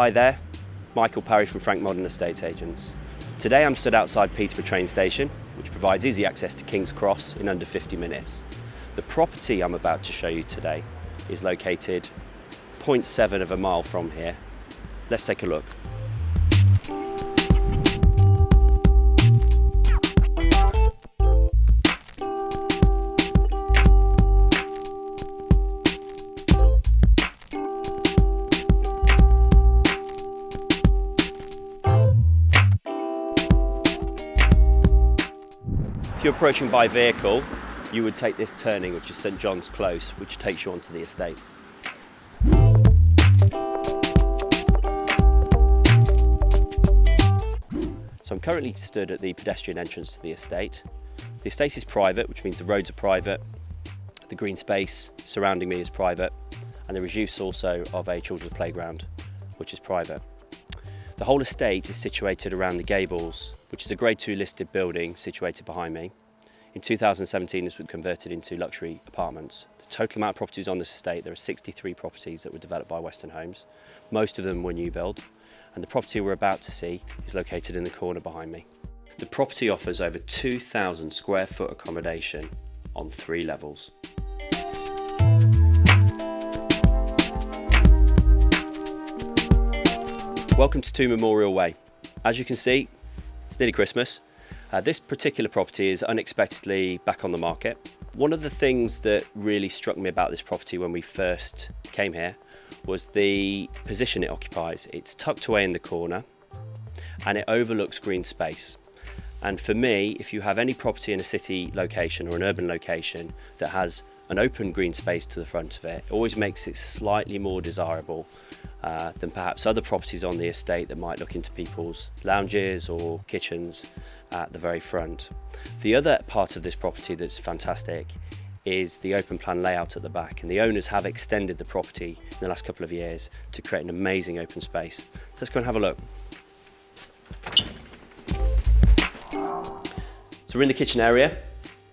Hi there, Michael Parry from Frank Modern Estate Agents. Today I'm stood outside Peterborough train station, which provides easy access to King's Cross in under 50 minutes. The property I'm about to show you today is located 0.7 of a mile from here. Let's take a look. You're approaching by vehicle, you would take this turning, which is St John's Close, which takes you onto the estate. So I'm currently stood at the pedestrian entrance to the estate. The estate is private, which means the roads are private, the green space surrounding me is private, and there is use also of a children's playground, which is private. The whole estate is situated around the Gables, which is a Grade 2 listed building situated behind me. In 2017, this was converted into luxury apartments. The total amount of properties on this estate, there are 63 properties that were developed by Western Homes. Most of them were new build, and the property we're about to see is located in the corner behind me. The property offers over 2,000 square foot accommodation on three levels. Welcome to Two Memorial Way. As you can see, nearly Christmas. Uh, this particular property is unexpectedly back on the market. One of the things that really struck me about this property when we first came here was the position it occupies. It's tucked away in the corner and it overlooks green space. And for me, if you have any property in a city location or an urban location that has an open green space to the front of it, it always makes it slightly more desirable uh, than perhaps other properties on the estate that might look into people's lounges or kitchens at the very front. The other part of this property that's fantastic is the open plan layout at the back and the owners have extended the property in the last couple of years to create an amazing open space. Let's go and have a look. So we're in the kitchen area.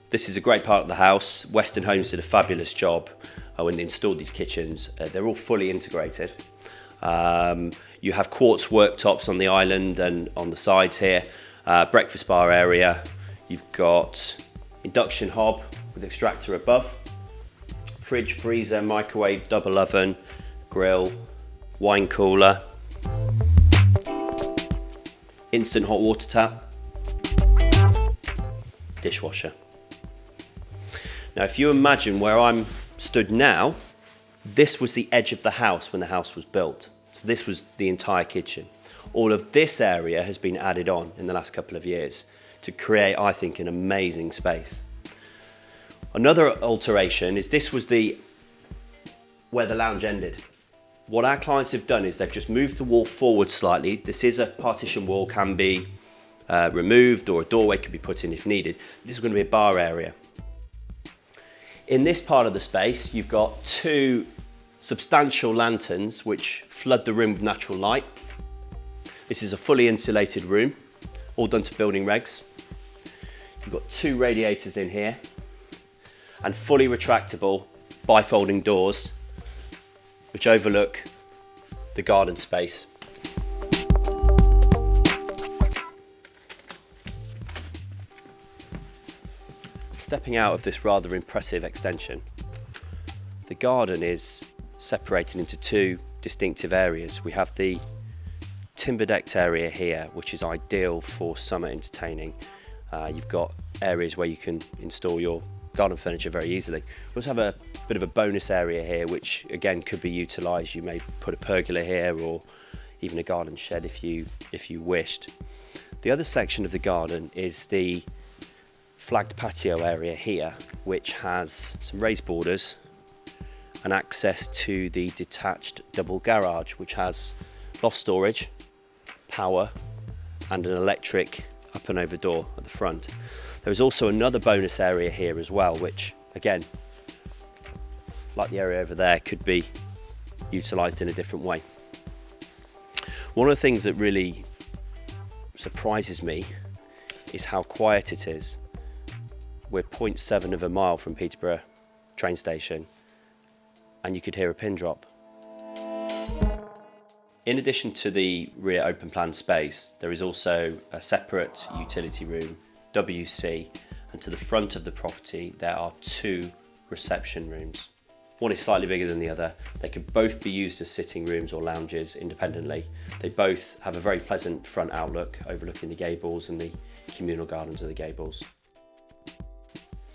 This is a great part of the house. Western Homes did a fabulous job uh, when they installed these kitchens. Uh, they're all fully integrated. Um, you have quartz worktops on the island and on the sides here. Uh, breakfast bar area. You've got induction hob with extractor above. Fridge, freezer, microwave, double oven, grill, wine cooler. Instant hot water tap. Dishwasher. Now if you imagine where I'm stood now, this was the edge of the house when the house was built. So this was the entire kitchen. All of this area has been added on in the last couple of years to create, I think, an amazing space. Another alteration is this was the where the lounge ended. What our clients have done is they've just moved the wall forward slightly. This is a partition wall, can be uh, removed or a doorway could be put in if needed. This is going to be a bar area. In this part of the space, you've got two substantial lanterns which flood the room with natural light. This is a fully insulated room, all done to building regs. You've got two radiators in here and fully retractable bifolding doors which overlook the garden space. Stepping out of this rather impressive extension, the garden is separated into two distinctive areas. We have the timber decked area here, which is ideal for summer entertaining. Uh, you've got areas where you can install your garden furniture very easily. We also have a bit of a bonus area here, which again could be utilised. You may put a pergola here or even a garden shed if you, if you wished. The other section of the garden is the flagged patio area here, which has some raised borders and access to the detached double garage, which has loft storage, power, and an electric up and over door at the front. There is also another bonus area here as well, which again, like the area over there, could be utilised in a different way. One of the things that really surprises me is how quiet it is. We're 0.7 of a mile from Peterborough train station and you could hear a pin drop. In addition to the rear open plan space, there is also a separate utility room, WC, and to the front of the property there are two reception rooms. One is slightly bigger than the other. They can both be used as sitting rooms or lounges independently. They both have a very pleasant front outlook overlooking the gables and the communal gardens of the gables.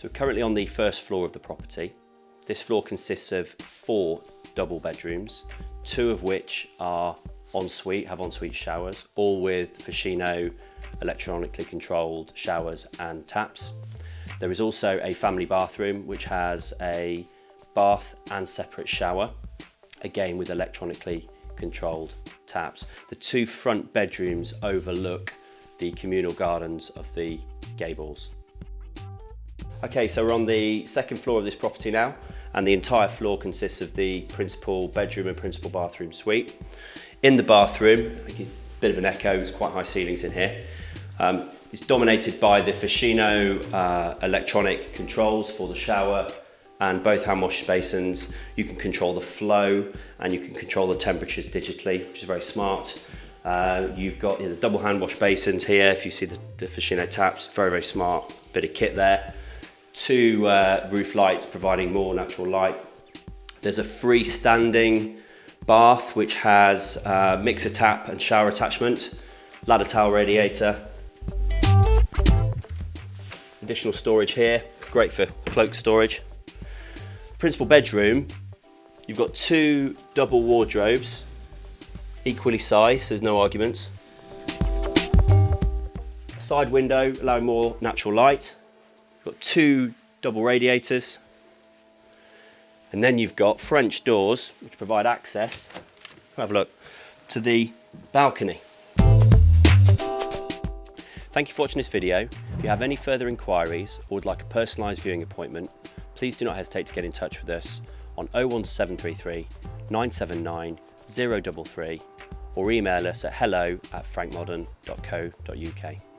So currently on the first floor of the property. This floor consists of four double bedrooms, two of which are ensuite, have ensuite showers, all with Fushino electronically controlled showers and taps. There is also a family bathroom which has a bath and separate shower, again with electronically controlled taps. The two front bedrooms overlook the communal gardens of the gables. Okay, so we're on the second floor of this property now, and the entire floor consists of the principal bedroom and principal bathroom suite. In the bathroom, a bit of an echo, it's quite high ceilings in here. Um, it's dominated by the Fushino uh, electronic controls for the shower, and both hand wash basins. You can control the flow and you can control the temperatures digitally, which is very smart. Uh, you've got you know, the double hand wash basins here. If you see the, the taps, very, very smart bit of kit there. Two uh, roof lights providing more natural light. There's a freestanding bath which has uh, mixer tap and shower attachment, ladder towel radiator. Additional storage here, great for cloak storage principal bedroom, you've got two double wardrobes, equally sized, there's no arguments. Side window allowing more natural light. You've got two double radiators. And then you've got French doors, which provide access, have a look, to the balcony. Thank you for watching this video. If you have any further inquiries or would like a personalised viewing appointment, please do not hesitate to get in touch with us on 01733 979 033 or email us at hello at frankmodern.co.uk.